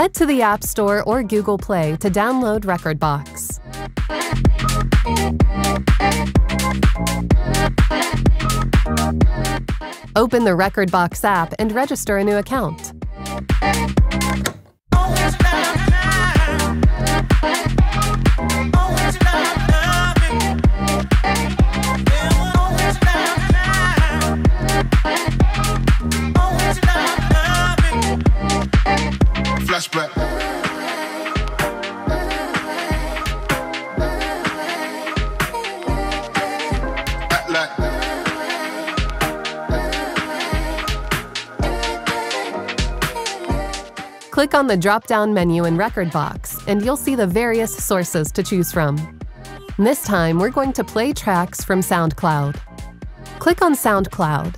Head to the App Store or Google Play to download Rekordbox. Open the Rekordbox app and register a new account. Click on the drop-down menu in Rekordbox, and you'll see the various sources to choose from. This time, we're going to play tracks from SoundCloud. Click on SoundCloud.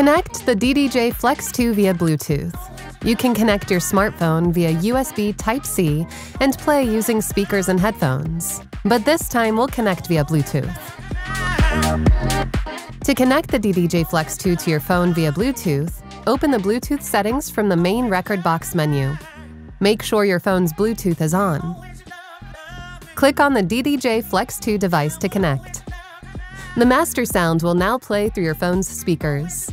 Connect the DDJ-FLX2 via Bluetooth. You can connect your smartphone via USB Type-C and play using speakers and headphones. But this time, we'll connect via Bluetooth. To connect the DDJ-FLX2 to your phone via Bluetooth, open the Bluetooth settings from the main Rekordbox menu. Make sure your phone's Bluetooth is on. Click on the DDJ-FLX2 device to connect. The master sound will now play through your phone's speakers.